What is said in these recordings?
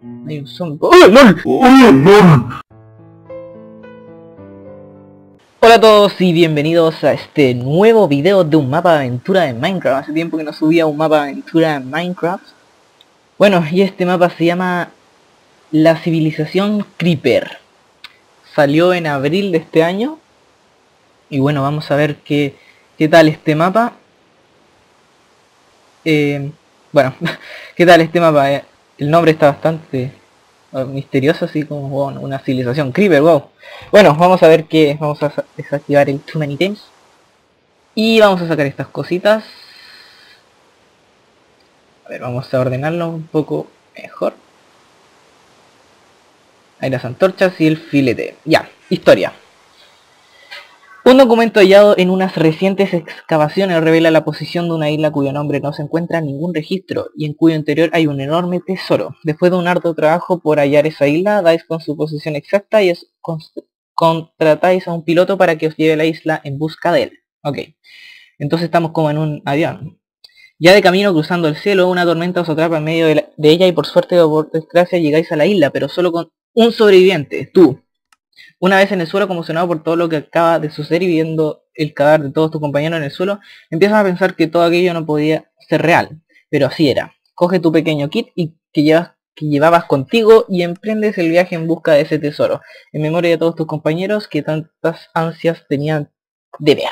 Hay un zombie. ¡Oh, LOL! Hola a todos y bienvenidos a este nuevo video de un mapa de aventura de Minecraft. Hace tiempo que no subía un mapa de aventura en Minecraft. Bueno, y este mapa se llama La Civilización Creeper. Salió en abril de este año. Y bueno, vamos a ver qué, qué tal este mapa. Eh, bueno, qué tal este mapa. Eh, el nombre está bastante eh, misterioso, así como una civilización creeper, wow. Bueno, vamos a ver qué, vamos a desactivar el Too Many Times. Y vamos a sacar estas cositas. A ver, vamos a ordenarlo un poco mejor. Ahí las antorchas y el filete. Ya, historia. Un documento hallado en unas recientes excavaciones revela la posición de una isla cuyo nombre no se encuentra en ningún registro y en cuyo interior hay un enorme tesoro. Después de un arduo trabajo por hallar esa isla, dais con su posición exacta y os contratáis a un piloto para que os lleve a la isla en busca de él. Ok, entonces estamos como en un avión. Ya de camino cruzando el cielo, una tormenta os atrapa en medio de, de ella y por suerte o por desgracia llegáis a la isla, pero solo con un sobreviviente, tú, una vez en el suelo, conmocionado por todo lo que acaba de suceder y viendo el cadáver de todos tus compañeros en el suelo, empiezas a pensar que todo aquello no podía ser real. Pero así era. Coge tu pequeño kit y que, que llevabas contigo y emprendes el viaje en busca de ese tesoro, en memoria de todos tus compañeros que tantas ansias tenían de ver.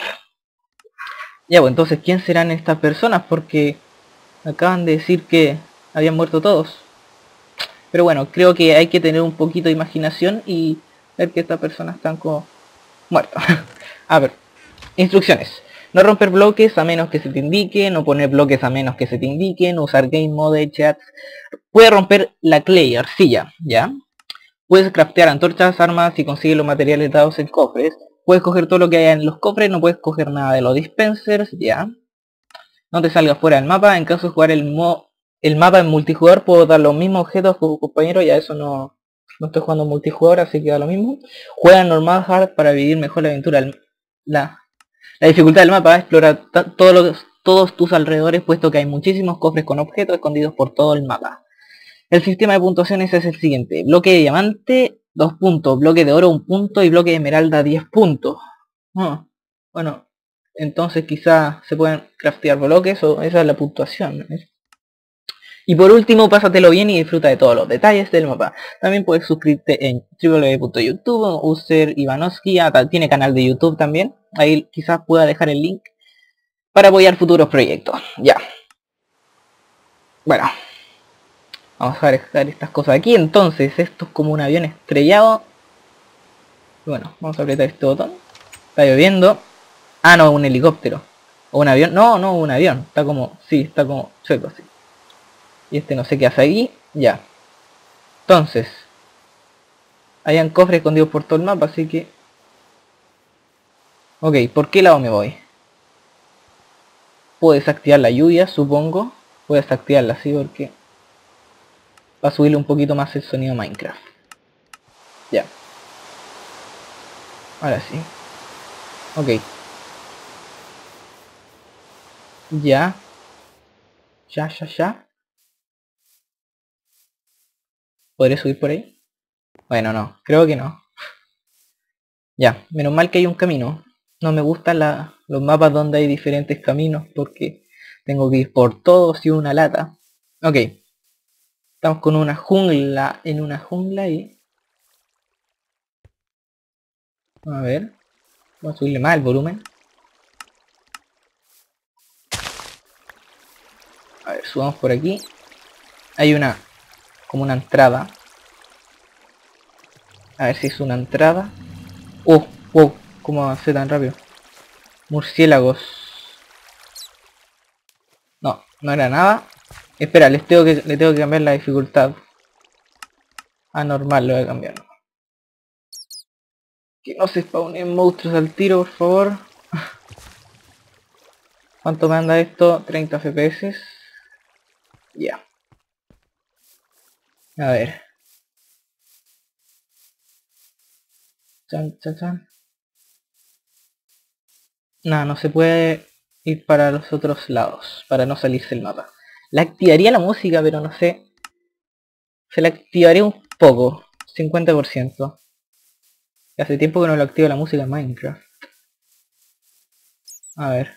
Ya, pues entonces, ¿quién serán estas personas? Porque acaban de decir que habían muerto todos. Pero bueno, creo que hay que tener un poquito de imaginación y ver que estas personas están como muertas. a ver, instrucciones. No romper bloques a menos que se te indique, no poner bloques a menos que se te indiquen, usar game mode, chats. Puede romper la clay, arcilla, ¿ya? Puedes craftear antorchas, armas y conseguir los materiales dados en cofres. Puedes coger todo lo que haya en los cofres, no puedes coger nada de los dispensers, ¿ya? No te salgas fuera del mapa, en caso de jugar el, el mapa en multijugador puedo dar los mismos objetos que compañero, ya eso no, no estoy jugando multijugador, así que da lo mismo. Juega normal hard para vivir mejor la aventura. La, la dificultad del mapa es explorar todos, todos tus alrededores, puesto que hay muchísimos cofres con objetos escondidos por todo el mapa. El sistema de puntuaciones es el siguiente. Bloque de diamante, 2 puntos. Bloque de oro, 1 punto. Y bloque de esmeralda, 10 puntos. Ah, bueno, entonces quizás se pueden craftear bloques o esa es la puntuación. Y por último, pásatelo bien y disfruta de todos los detalles del mapa. También puedes suscribirte en www.youtube, user Ivanovsky, tiene canal de YouTube también. Ahí quizás pueda dejar el link para apoyar futuros proyectos. Ya. Bueno. Vamos a dejar estas cosas aquí. Entonces, esto es como un avión estrellado. Bueno, vamos a apretar este botón. Está lloviendo. Ah, no, un helicóptero. O un avión. No, no, un avión. Está como... Sí, está como... Sueco, sí. Y este no sé qué hace ahí. Ya. Entonces. Hayan cofres escondidos por todo el mapa, así que... Ok, ¿por qué lado me voy? Puedo desactivar la lluvia, supongo. Puedo desactivarla así porque... Va a subirle un poquito más el sonido Minecraft. Ya. Ahora sí. Ok. Ya. Ya, ya, ya. ¿Podré subir por ahí? Bueno, no, creo que no. Ya, menos mal que hay un camino. No me gustan los mapas donde hay diferentes caminos porque tengo que ir por todos y una lata. Ok. Estamos con una jungla en una jungla y... A ver. Vamos a subirle más el volumen. A ver, subamos por aquí. Hay una como una entrada. A ver si es una entrada. Oh, wow, ¿cómo avancé tan rápido? Murciélagos. No, no era nada. Espera, les tengo que, le tengo que cambiar la dificultad. A normal lo voy a cambiar. Que no se spawnen monstruos al tiro, por favor. ¿Cuánto me anda esto? 30 FPS. Ya. A ver. Chan, chan, chan. No, no se puede ir para los otros lados, para no salirse el mapa. La activaría la música, pero no sé se la activaré un poco. 50%. Hace tiempo que no lo activo la música en Minecraft. A ver.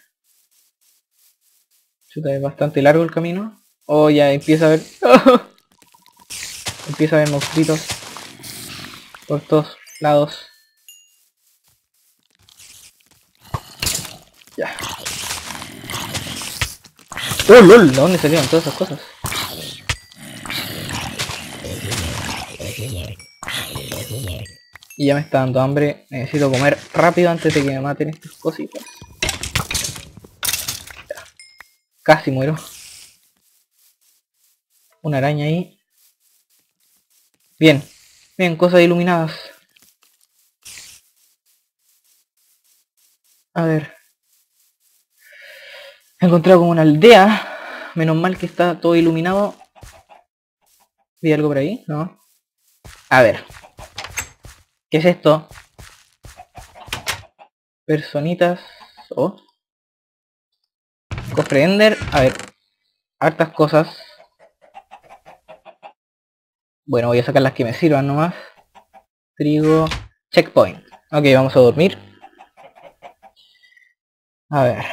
Chuta, es bastante largo el camino. Oh, ya empieza a ver... empieza a ver monstruitos. Por todos lados. Ya. ¡Oh, lol! ¿De dónde salieron todas esas cosas? Y ya me está dando hambre. Necesito comer rápido antes de que me maten estas cositas. Casi muero. Una araña ahí. Bien. Bien, cosas iluminadas. A ver. He encontrado como una aldea. Menos mal que está todo iluminado. ¿Vi algo por ahí? No. A ver. ¿Qué es esto? Personitas. Oh. Cofre Ender. A ver. Hartas cosas. Bueno, voy a sacar las que me sirvan nomás. Trigo. Checkpoint. Ok, vamos a dormir. A ver.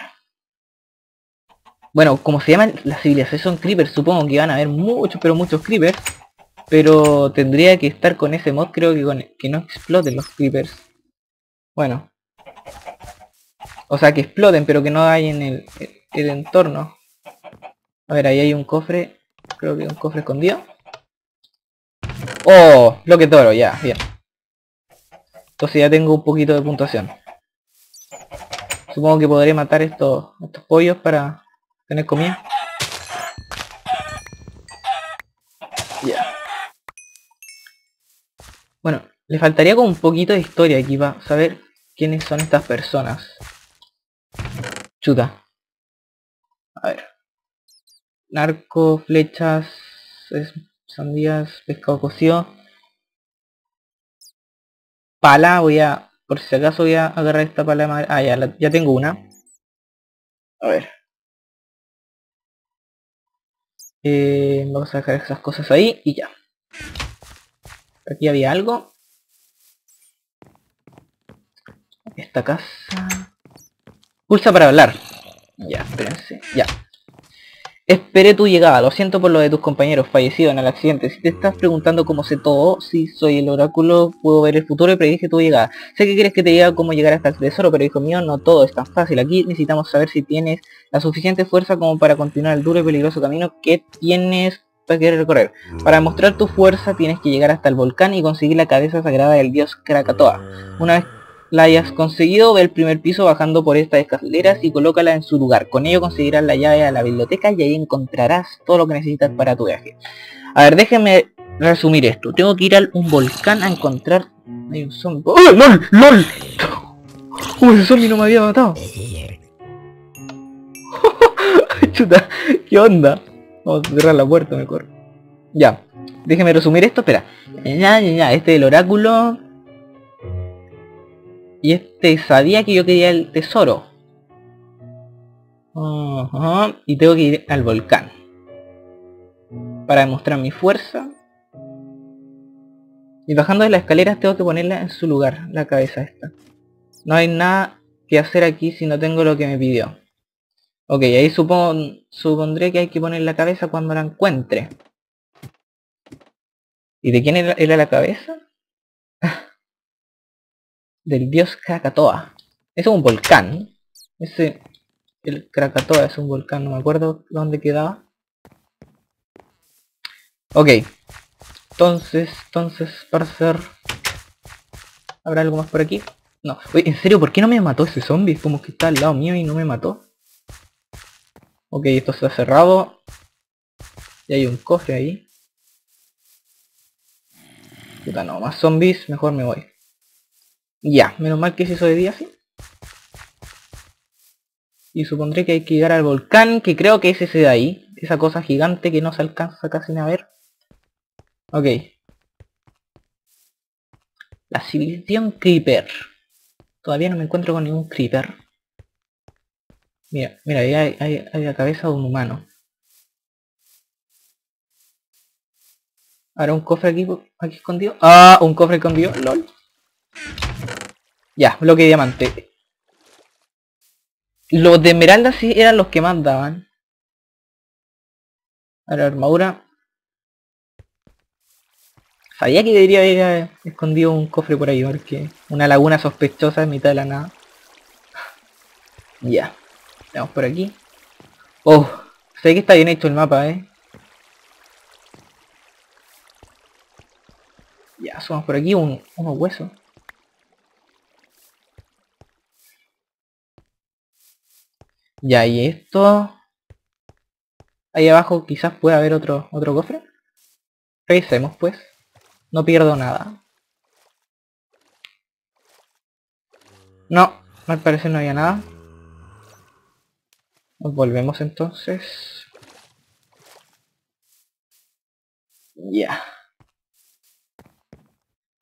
Bueno, como se llama la civilización Creepers, supongo que van a haber muchos, pero muchos Creepers. Pero tendría que estar con ese mod, creo que con que no exploten los Creepers. Bueno. O sea, que exploten, pero que no hay en el, el entorno. A ver, ahí hay un cofre. Creo que un cofre escondido. Oh, lo que toro, ya, bien. Entonces ya tengo un poquito de puntuación. Supongo que podré matar estos, pollos para tener comida. Ya. Bueno, le faltaría como un poquito de historia aquí para saber quiénes son estas personas. Chuta. A ver. Narco, flechas, sandías, pescado cocido. Pala, voy a... Por si acaso voy a agarrar esta pala de madera. Ah, ya, ya tengo una. A ver. Eh, vamos a dejar esas cosas ahí y ya. Aquí había algo. Esta casa. Pulsa para hablar. Ya, espérense. Ya. Esperé tu llegada, lo siento por lo de tus compañeros fallecidos en el accidente. Si te estás preguntando cómo sé todo, si soy el oráculo, puedo ver el futuro y predije tu llegada. Sé que quieres que te diga cómo llegar hasta el tesoro, pero hijo mío, no todo es tan fácil. Aquí necesitamos saber si tienes la suficiente fuerza como para continuar el duro y peligroso camino que tienes para querer recorrer. Para demostrar tu fuerza tienes que llegar hasta el volcán y conseguir la cabeza sagrada del dios Krakatoa. Una vez la hayas conseguido, ve el primer piso bajando por estas escaleras y colócala en su lugar. Con ello conseguirás la llave a la biblioteca y ahí encontrarás todo lo que necesitas para tu viaje. A ver, déjenme resumir esto. Tengo que ir a un volcán a encontrar... Hay un zombie. ¡Oh, LOL! ¡LOL! ¡Oh, ese zombie no me había matado! Chuta, ¿qué onda? Vamos a cerrar la puerta mejor. Ya, déjeme resumir esto, espera. Ya, ya, ya, este es el oráculo. Y este sabía que yo quería el tesoro. Y tengo que ir al volcán. Para demostrar mi fuerza. Y bajando de las escaleras tengo que ponerla en su lugar, la cabeza esta. No hay nada que hacer aquí si no tengo lo que me pidió. Ok, ahí supondré que hay que poner la cabeza cuando la encuentre. ¿Y de quién era la cabeza? Del dios Krakatoa. Es un volcán. Ese, el Krakatoa es un volcán, no me acuerdo dónde quedaba. Ok. Entonces, entonces, para hacer... ¿Habrá algo más por aquí? No. Oye, ¿en serio? ¿Por qué no me mató ese zombie? Como que está al lado mío y no me mató. Ok, esto está cerrado. Y hay un cofre ahí. Puta, no, más zombies, mejor me voy. Ya, menos mal que es eso de día así. Y supondré que hay que llegar al volcán, que creo que es ese de ahí. Esa cosa gigante que no se alcanza casi ni a ver. Ok. La civilización Creeper. Todavía no me encuentro con ningún Creeper. Mira, mira, ahí hay, hay la cabeza de un humano. Ahora un cofre aquí, aquí escondido. Ah, un cofre escondido. LOL. Ya, bloque de diamante. Los de esmeralda sí eran los que más daban. Ahora armadura. Sabía que debería haber escondido un cofre por ahí, porque una laguna sospechosa en mitad de la nada. Ya. Vamos por aquí. Oh, sé que está bien hecho el mapa, eh. Ya, somos por aquí un, unos huesos. Ya, y esto... Ahí abajo quizás pueda haber otro, otro cofre. Revisemos pues. No pierdo nada. No, al parecer no había nada. Volvemos entonces. Ya.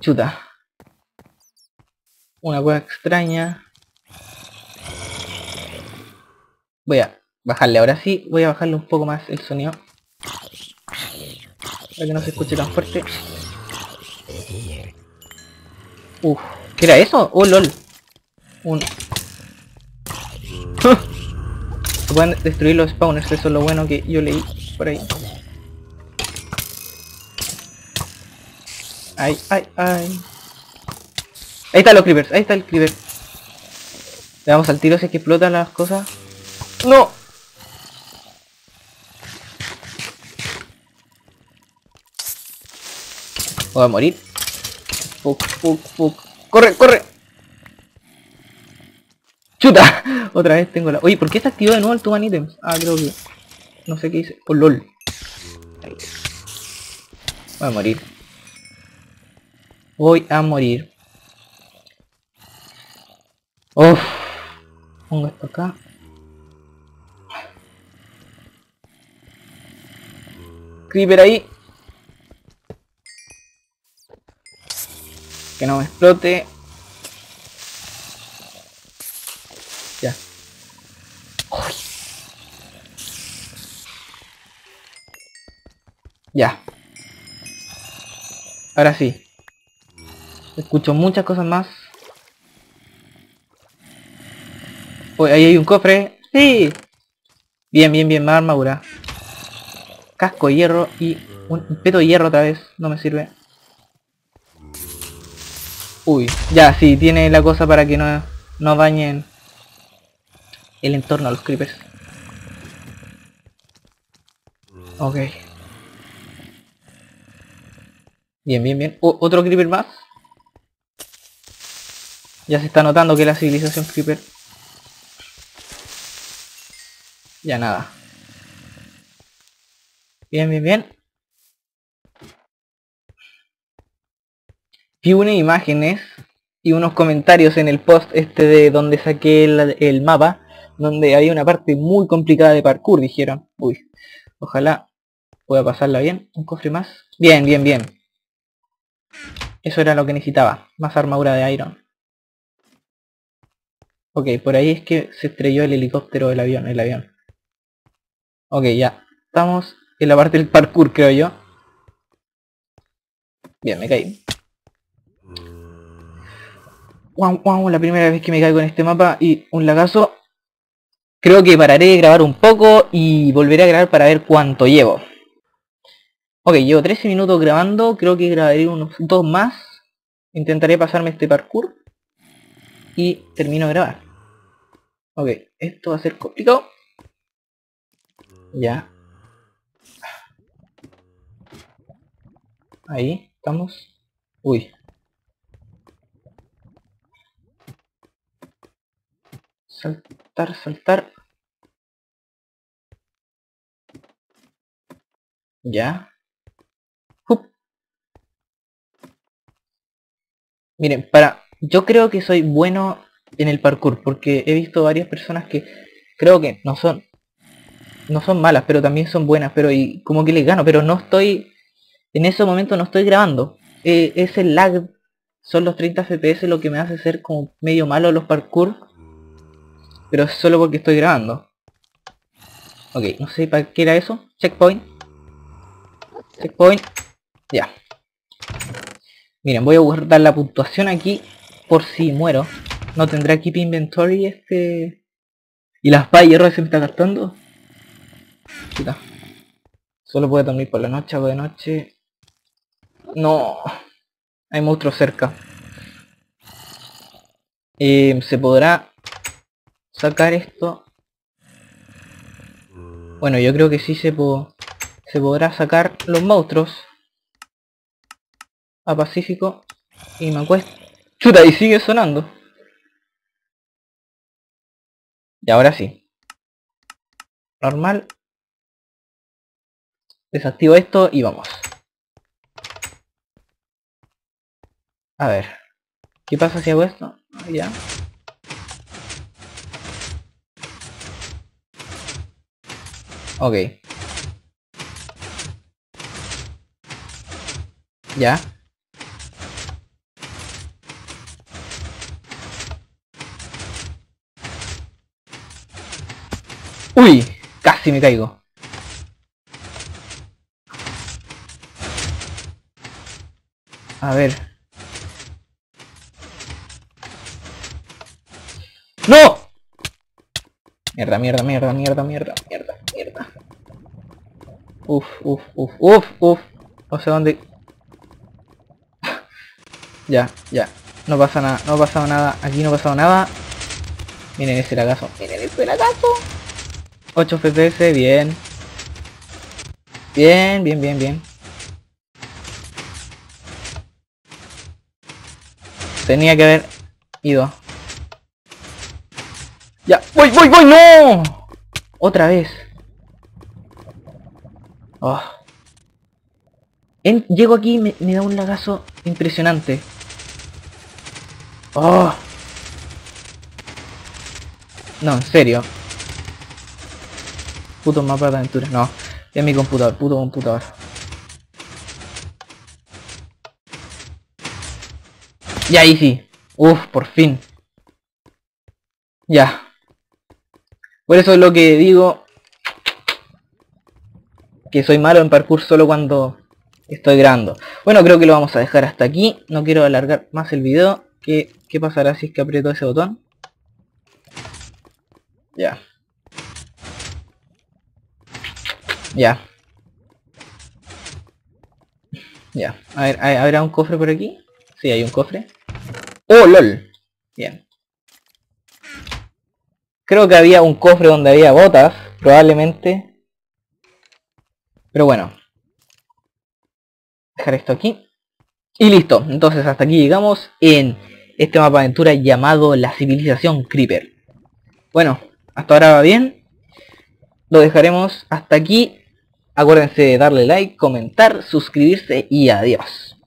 Chuta. Una cosa extraña. Voy a bajarle, ahora sí, voy a bajarle un poco más el sonido. Para que no se escuche tan fuerte. Uf, ¿qué era eso? Oh, lol. Un... se pueden destruir los spawners, eso es lo bueno que yo leí por ahí. Ay, ay, ay. Ahí están los creepers, ahí está el creeper. Le damos al tiro si es que explotan las cosas. ¡No! Voy a morir. ¡Corre, corre! ¡Chuta! Otra vez tengo la... Oye, ¿por qué está activado de nuevo el Tuman Items? Ah, creo que... No sé qué dice. Oh, LOL. Voy a morir. Voy a morir. Uf. Pongo esto acá. Creeper ahí. Que no me explote. Ya. Ya. Ahora sí. Escucho muchas cosas más. Uy, ahí hay un cofre. Sí. Bien, bien, bien, más armadura. Casco de hierro y un peto de hierro otra vez. No me sirve. Uy, ya, sí, tiene la cosa para que no, no dañen el entorno a los creepers. Ok. Bien, bien, bien. otro creeper más. Ya se está notando que la civilización creeper... Ya nada. Bien, bien, bien. Vi unas imágenes y unos comentarios en el post este de donde saqué el, mapa, donde había una parte muy complicada de parkour, dijeron. Uy, ojalá pueda pasarla bien. Un cofre más. Bien, bien, bien. Eso era lo que necesitaba. Más armadura de iron. Ok, por ahí es que se estrelló el helicóptero del avión, el avión. Ok, ya. Estamos en la parte del parkour, creo yo. Bien, me caí. Wow, wow, la primera vez que me caigo en este mapa y un lagazo. Creo que pararé de grabar un poco y volveré a grabar para ver cuánto llevo. Ok, llevo 13 minutos grabando, creo que grabaré unos dos más. Intentaré pasarme este parkour. Y termino de grabar. Ok, esto va a ser complicado. Ya. Ahí, estamos. Uy. Saltar, saltar. Ya. Miren, para... Yo creo que soy bueno en el parkour, porque he visto varias personas que creo que no son... No son malas, pero también son buenas, pero y como que les gano, pero no estoy en ese momento no estoy grabando. Eh, ese lag son los 30 fps lo que me hace ser como medio malo los parkour. Pero es solo porque estoy grabando. Ok, no sé para qué era eso. Checkpoint. Checkpoint. Ya. Miren, voy a guardar la puntuación aquí por si muero. No tendrá keep inventory este... ¿Y las hierro se me está gastando? Chica. Solo puede dormir por la noche, o de noche. No. Hay monstruos cerca. Eh, se podrá sacar esto. Bueno, yo creo que sí se, se podrá sacar los monstruos a Pacífico y me acuesto. Chuta, y sigue sonando. Y ahora sí. Normal. Desactivo esto y vamos. A ver. ¿Qué pasa si hago esto? Ya. Ok. Ya. Uy, casi me caigo. A ver. ¡No! Mierda, mierda, mierda, mierda, mierda, mierda, mierda. Uf, uf, uf, uf, uf. No sé dónde... ya, ya. No pasa nada, no ha pasado nada. Aquí no ha pasado nada. Miren ese lagazo. Miren ese lagazo. 8 FPS, bien. Bien, bien, bien, bien. Tenía que haber ido. Ya, no. Otra vez. Oh. llego aquí y me, da un lagazo impresionante. Oh. No, en serio. Puto mapa de aventura. No, es mi computador, puto computador. Ya, ahí sí. Uf, por fin. Ya. Por eso es lo que digo. Que soy malo en parkour solo cuando estoy grabando. Bueno, creo que lo vamos a dejar hasta aquí. No quiero alargar más el video. ¿Qué, qué pasará si es que aprieto ese botón? Ya. Ya. Ya. A ver, ¿habrá un cofre por aquí? Sí, hay un cofre. ¡Oh, lol! Bien. Creo que había un cofre donde había botas, probablemente. Pero bueno. Dejar esto aquí. Y listo. Entonces hasta aquí llegamos en este mapa de aventura llamado la civilización Creeper. Bueno, hasta ahora va bien. Lo dejaremos hasta aquí Acuérdense de darle like, comentar, suscribirse y adiós.